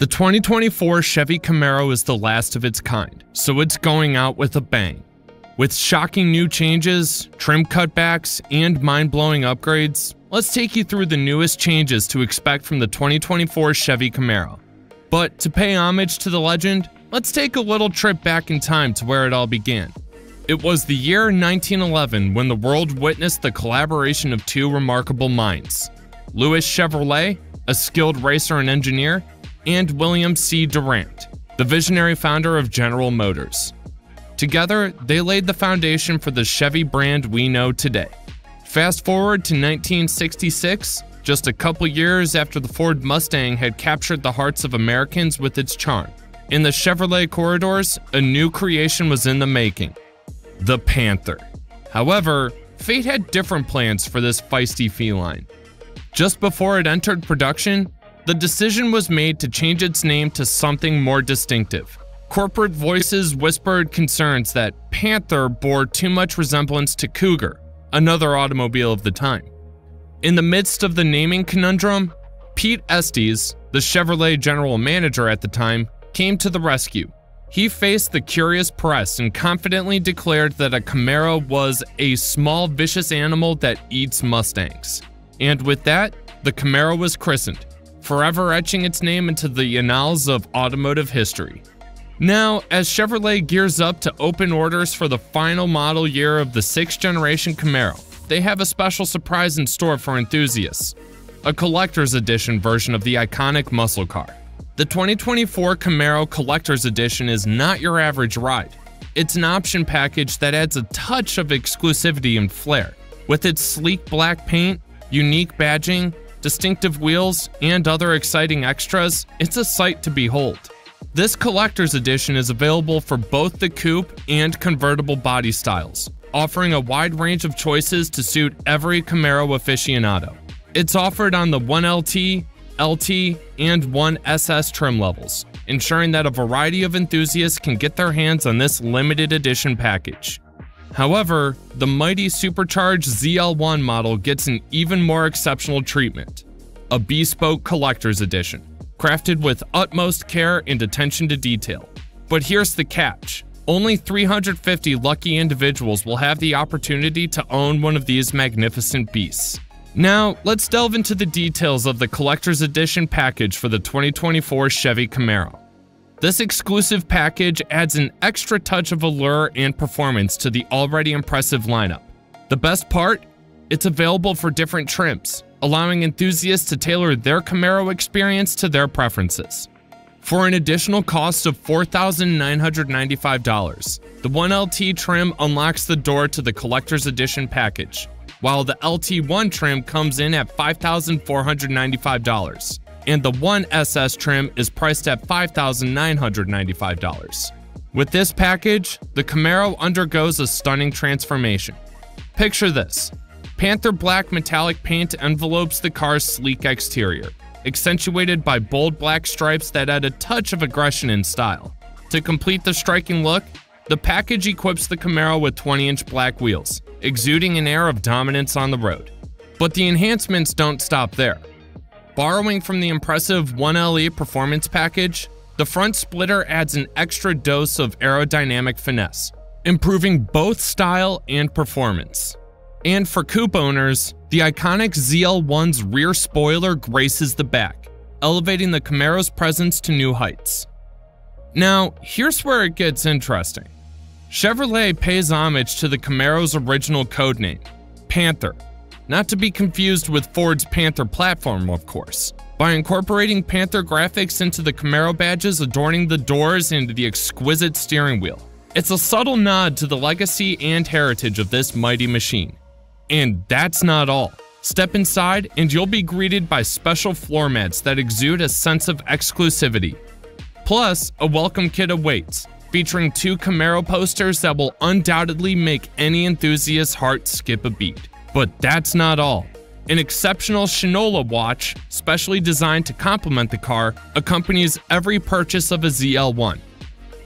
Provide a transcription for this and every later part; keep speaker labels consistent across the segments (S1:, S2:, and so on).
S1: The 2024 Chevy Camaro is the last of its kind, so it's going out with a bang. With shocking new changes, trim cutbacks, and mind blowing upgrades, let's take you through the newest changes to expect from the 2024 Chevy Camaro. But to pay homage to the legend, let's take a little trip back in time to where it all began. It was the year 1911 when the world witnessed the collaboration of two remarkable minds Louis Chevrolet, a skilled racer and engineer, and William C. Durant, the visionary founder of General Motors. Together, they laid the foundation for the Chevy brand we know today. Fast forward to 1966, just a couple years after the Ford Mustang had captured the hearts of Americans with its charm. In the Chevrolet corridors, a new creation was in the making the Panther. However, fate had different plans for this feisty feline. Just before it entered production, the decision was made to change its name to something more distinctive. Corporate voices whispered concerns that Panther bore too much resemblance to Cougar, another automobile of the time. In the midst of the naming conundrum, Pete Estes, the Chevrolet general manager at the time, came to the rescue. He faced the curious press and confidently declared that a Camaro was a small vicious animal that eats Mustangs. And with that, the Camaro was christened, forever etching its name into the annals of automotive history. Now, as Chevrolet gears up to open orders for the final model year of the 6th generation Camaro, they have a special surprise in store for enthusiasts a collector's edition version of the iconic muscle car. The 2024 Camaro Collector's Edition is not your average ride. It's an option package that adds a touch of exclusivity and flair. With its sleek black paint, unique badging, distinctive wheels, and other exciting extras, it's a sight to behold. This collector's edition is available for both the coupe and convertible body styles, offering a wide range of choices to suit every Camaro aficionado. It's offered on the 1LT, LT, and 1SS trim levels, ensuring that a variety of enthusiasts can get their hands on this limited edition package. However, the mighty supercharged ZL1 model gets an even more exceptional treatment a bespoke collector's edition crafted with utmost care and attention to detail. But here's the catch. Only 350 lucky individuals will have the opportunity to own one of these magnificent beasts. Now, let's delve into the details of the Collector's Edition package for the 2024 Chevy Camaro. This exclusive package adds an extra touch of allure and performance to the already impressive lineup. The best part? It's available for different trims, allowing enthusiasts to tailor their Camaro experience to their preferences. For an additional cost of $4,995, the 1LT trim unlocks the door to the Collector's Edition package, while the LT1 trim comes in at $5,495, and the 1SS trim is priced at $5,995. With this package, the Camaro undergoes a stunning transformation. Picture this Panther black metallic paint envelopes the car's sleek exterior, accentuated by bold black stripes that add a touch of aggression and style. To complete the striking look, the package equips the Camaro with 20-inch black wheels, exuding an air of dominance on the road. But the enhancements don't stop there. Borrowing from the impressive 1LE performance package, the front splitter adds an extra dose of aerodynamic finesse, improving both style and performance. And for coupe owners, the iconic ZL1's rear spoiler graces the back, elevating the Camaro's presence to new heights. Now, here's where it gets interesting. Chevrolet pays homage to the Camaro's original codename, Panther, not to be confused with Ford's Panther platform, of course, by incorporating Panther graphics into the Camaro badges adorning the doors and the exquisite steering wheel. It's a subtle nod to the legacy and heritage of this mighty machine. And that's not all. Step inside and you'll be greeted by special floor mats that exude a sense of exclusivity. Plus, a welcome kit awaits, featuring two Camaro posters that will undoubtedly make any enthusiast's heart skip a beat. But that's not all. An exceptional Shinola watch, specially designed to complement the car, accompanies every purchase of a ZL1.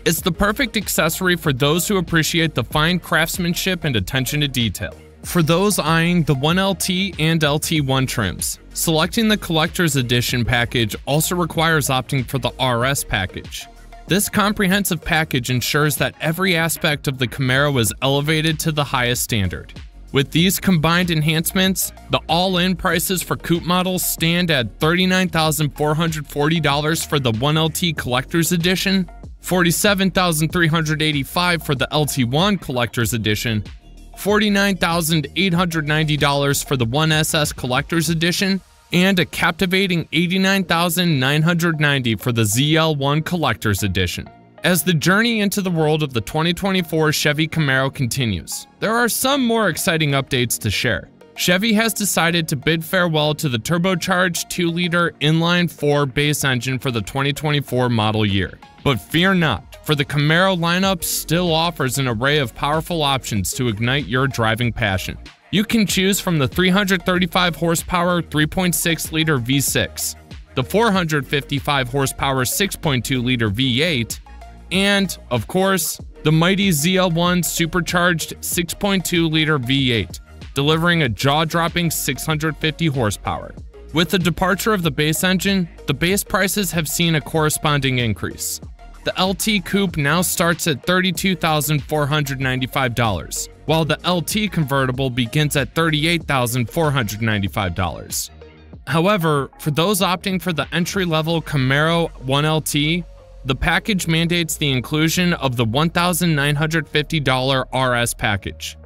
S1: It's the perfect accessory for those who appreciate the fine craftsmanship and attention to detail. For those eyeing the 1LT and LT1 trims, selecting the Collector's Edition package also requires opting for the RS package. This comprehensive package ensures that every aspect of the Camaro is elevated to the highest standard. With these combined enhancements, the all-in prices for coupe models stand at $39,440 for the 1LT Collector's Edition, $47,385 for the LT1 Collector's Edition, $49,890 for the 1SS Collector's Edition, and a captivating $89,990 for the ZL1 Collector's Edition. As the journey into the world of the 2024 Chevy Camaro continues, there are some more exciting updates to share. Chevy has decided to bid farewell to the turbocharged 2-liter inline-4 base engine for the 2024 model year. But fear not, for the Camaro lineup still offers an array of powerful options to ignite your driving passion. You can choose from the 335 horsepower 3.6 liter V6, the 455 horsepower 6.2 liter V8, and, of course, the mighty ZL1 supercharged 6.2 liter V8 delivering a jaw-dropping 650 horsepower. With the departure of the base engine, the base prices have seen a corresponding increase. The LT Coupe now starts at $32,495, while the LT convertible begins at $38,495. However, for those opting for the entry-level Camaro 1LT, the package mandates the inclusion of the $1,950 RS package.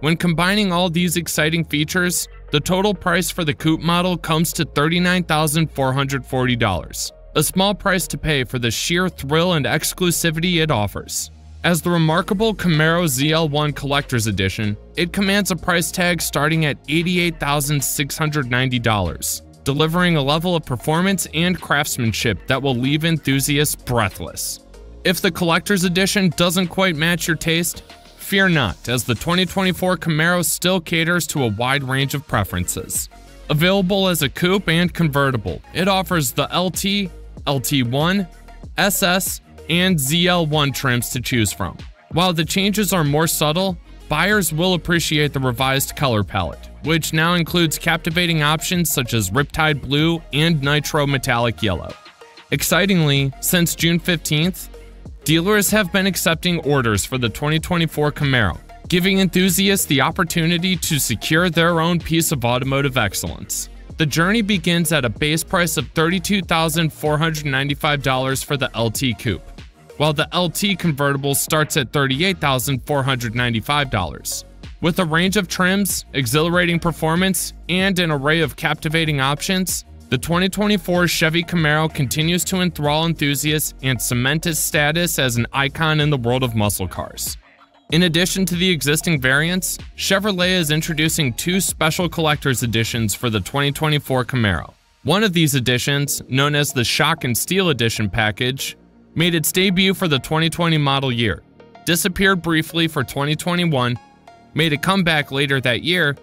S1: When combining all these exciting features, the total price for the coupe model comes to $39,440, a small price to pay for the sheer thrill and exclusivity it offers. As the remarkable Camaro ZL1 Collector's Edition, it commands a price tag starting at $88,690, delivering a level of performance and craftsmanship that will leave enthusiasts breathless. If the Collector's Edition doesn't quite match your taste, Fear not, as the 2024 Camaro still caters to a wide range of preferences. Available as a coupe and convertible, it offers the LT, LT1, SS, and ZL1 trims to choose from. While the changes are more subtle, buyers will appreciate the revised color palette, which now includes captivating options such as Riptide Blue and Nitro Metallic Yellow. Excitingly, since June 15th, dealers have been accepting orders for the 2024 Camaro, giving enthusiasts the opportunity to secure their own piece of automotive excellence. The journey begins at a base price of $32,495 for the LT Coupe, while the LT convertible starts at $38,495. With a range of trims, exhilarating performance, and an array of captivating options, the 2024 Chevy Camaro continues to enthrall enthusiasts and cement its status as an icon in the world of muscle cars. In addition to the existing variants, Chevrolet is introducing two special collector's editions for the 2024 Camaro. One of these editions, known as the Shock and Steel Edition package, made its debut for the 2020 model year, disappeared briefly for 2021, made a comeback later that year,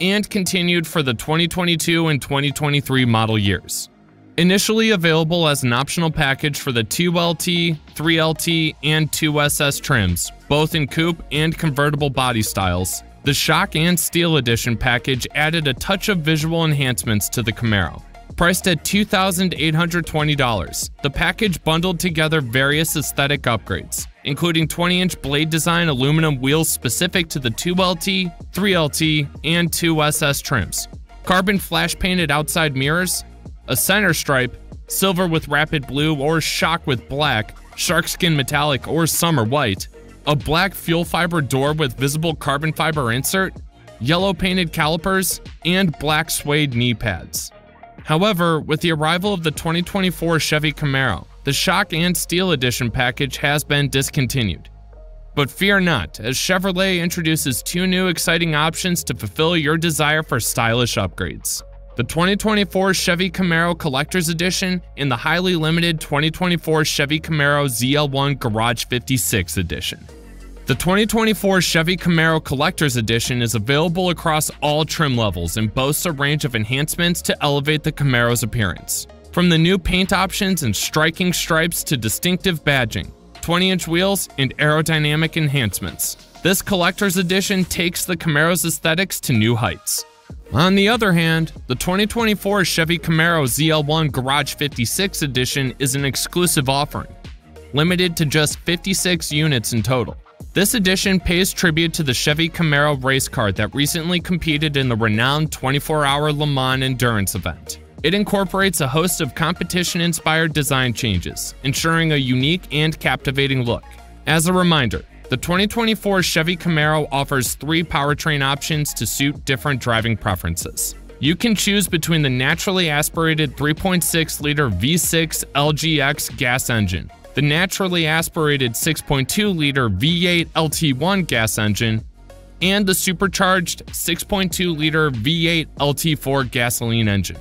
S1: and continued for the 2022 and 2023 model years. Initially available as an optional package for the 2LT, 3LT, and 2SS trims, both in coupe and convertible body styles, the Shock and Steel Edition package added a touch of visual enhancements to the Camaro. Priced at $2,820, the package bundled together various aesthetic upgrades, including 20-inch blade design aluminum wheels specific to the 2LT, 3LT, and 2SS trims, carbon flash painted outside mirrors, a center stripe, silver with rapid blue or shock with black, sharkskin metallic or summer white, a black fuel filler door with visible carbon fiber insert, yellow painted calipers, and black suede knee pads. However, with the arrival of the 2024 Chevy Camaro, the Shock and Steel Edition package has been discontinued. But fear not, as Chevrolet introduces two new exciting options to fulfill your desire for stylish upgrades. The 2024 Chevy Camaro Collector's Edition and the highly limited 2024 Chevy Camaro ZL1 Garage 56 Edition. The 2024 Chevy Camaro Collector's Edition is available across all trim levels and boasts a range of enhancements to elevate the Camaro's appearance. From the new paint options and striking stripes to distinctive badging, 20-inch wheels, and aerodynamic enhancements, This collector's edition takes the Camaro's aesthetics to new heights. On the other hand, the 2024 Chevy Camaro ZL1 Garage 56 edition is an exclusive offering, limited to just 56 units in total. This edition pays tribute to the Chevy Camaro race car that recently competed in the renowned 24-hour Le Mans endurance event. It incorporates a host of competition-inspired design changes, ensuring a unique and captivating look. As a reminder, the 2024 Chevy Camaro offers three powertrain options to suit different driving preferences. You can choose between the naturally aspirated 3.6 liter V6 LGX gas engine, the naturally aspirated 6.2 liter V8 LT1 gas engine, and the supercharged 6.2 liter V8 LT4 gasoline engine.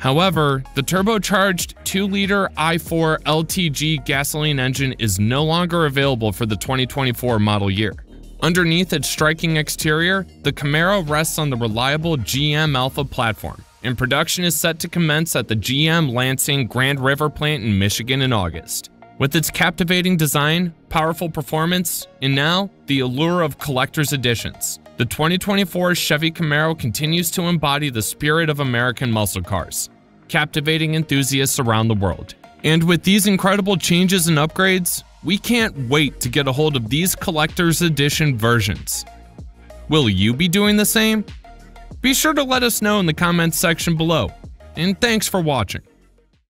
S1: However, the turbocharged 2-liter i4 LTG gasoline engine is no longer available for the 2024 model year. Underneath its striking exterior, the Camaro rests on the reliable GM Alpha platform, and production is set to commence at the GM Lansing Grand River plant in Michigan in August. With its captivating design, powerful performance, and now the allure of collector's editions, the 2024 Chevy Camaro continues to embody the spirit of American muscle cars, captivating enthusiasts around the world. And with these incredible changes and upgrades, we can't wait to get a hold of these collector's edition versions. Will you be doing the same? Be sure to let us know in the comments section below. And thanks for watching.